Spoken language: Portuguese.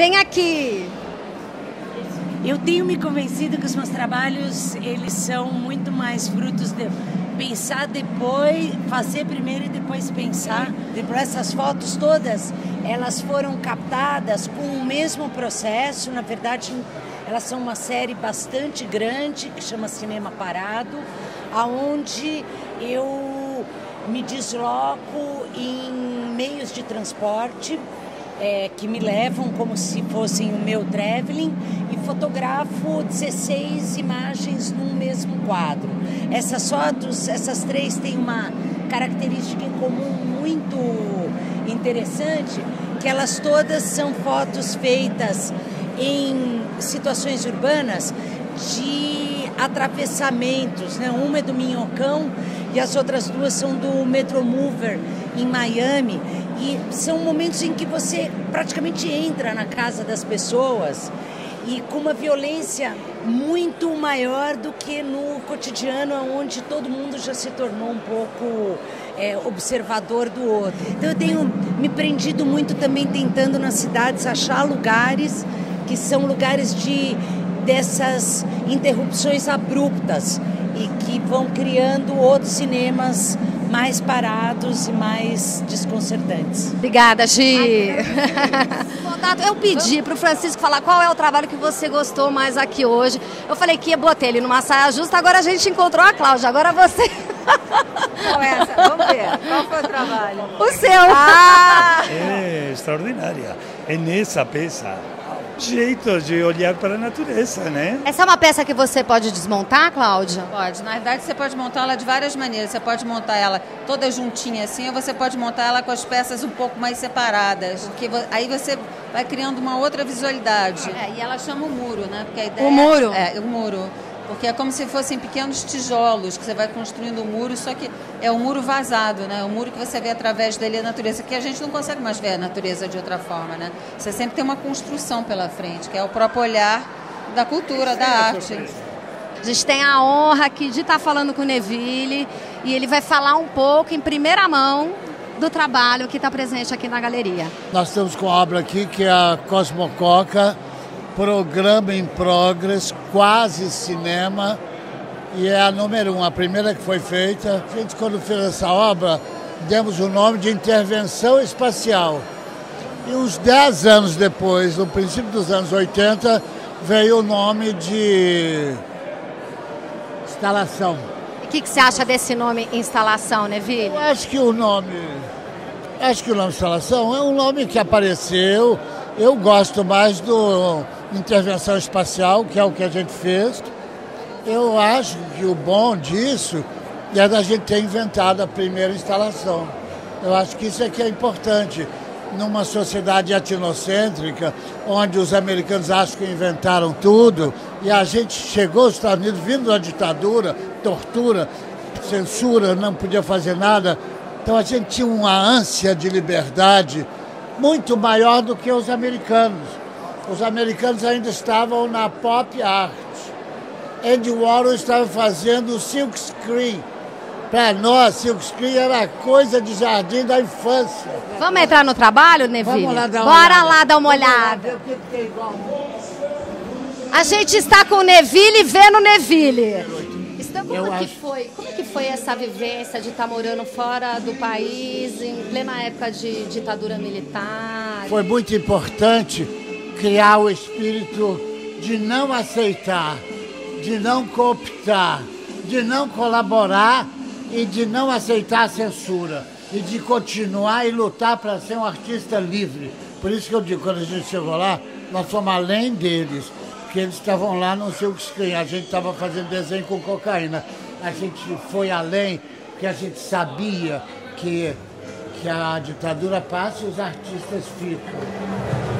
Vem aqui. Eu tenho me convencido que os meus trabalhos eles são muito mais frutos de pensar depois, fazer primeiro e depois pensar. Por essas fotos todas, elas foram captadas com o mesmo processo. Na verdade, elas são uma série bastante grande que chama Cinema Parado, aonde eu me desloco em meios de transporte é, que me levam como se fossem o meu traveling e fotografo 16 imagens num mesmo quadro. Essas fotos, essas três têm uma característica em comum muito interessante, que elas todas são fotos feitas em situações urbanas de atravessamentos, né? Uma é do Minhocão e as outras duas são do Metromover em Miami e são momentos em que você praticamente entra na casa das pessoas e com uma violência muito maior do que no cotidiano, onde todo mundo já se tornou um pouco é, observador do outro. Então eu tenho me prendido muito também tentando nas cidades achar lugares que são lugares de dessas interrupções abruptas e que vão criando outros cinemas mais parados e mais desconcertantes. Obrigada, Gi. Contato, eu pedi para o Francisco falar qual é o trabalho que você gostou mais aqui hoje. Eu falei que ia botar ele numa saia justa, agora a gente encontrou a Cláudia, agora você. Qual essa? Vamos ver. Qual foi o trabalho? O seu. Ah! É extraordinária. É nessa peça jeito de olhar para a natureza, né? Essa é uma peça que você pode desmontar, Cláudia? Pode. Na verdade, você pode montar ela de várias maneiras. Você pode montar ela toda juntinha assim, ou você pode montar ela com as peças um pouco mais separadas. Porque aí você vai criando uma outra visualidade. É, e ela chama o muro, né? Porque a ideia o muro? É, o muro. Porque é como se fossem pequenos tijolos que você vai construindo o um muro, só que é um muro vazado, né? O muro que você vê através dele a natureza, que a gente não consegue mais ver a natureza de outra forma, né? Você sempre tem uma construção pela frente, que é o próprio olhar da cultura, da arte. A gente tem a honra aqui de estar falando com o Neville e ele vai falar um pouco em primeira mão do trabalho que está presente aqui na galeria. Nós estamos com a obra aqui que é a Cosmococa, programa em progress, quase cinema, e é a número um, a primeira que foi feita. A gente, quando fez essa obra, demos o nome de Intervenção Espacial. E uns 10 anos depois, no princípio dos anos 80, veio o nome de instalação. E o que, que, você acha desse nome instalação, Neville? Eu acho que o nome. Acho que o nome instalação é um nome que apareceu. Eu gosto mais do intervenção espacial, que é o que a gente fez. Eu acho que o bom disso é da gente ter inventado a primeira instalação. Eu acho que isso é que é importante. Numa sociedade etnocêntrica, onde os americanos acham que inventaram tudo, e a gente chegou aos Estados Unidos vindo da ditadura, tortura, censura, não podia fazer nada. Então a gente tinha uma ânsia de liberdade muito maior do que os americanos os americanos ainda estavam na pop art. Andy Warhol estava fazendo o silk screen. Para nós, silk screen era coisa de jardim da infância. Vamos entrar no trabalho, Neville? Vamos lá dar uma Bora olhada. lá dar uma olhada. A gente está com o Neville vendo Neville. Então, como Eu que acho... foi? Como que foi essa vivência de estar morando fora do país em plena época de ditadura militar? Foi muito importante criar o espírito de não aceitar, de não cooptar, de não colaborar e de não aceitar a censura e de continuar e lutar para ser um artista livre. Por isso que eu digo, quando a gente chegou lá, nós fomos além deles, porque eles estavam lá, não sei o que se a gente estava fazendo desenho com cocaína. A gente foi além, porque a gente sabia que, que a ditadura passa e os artistas ficam.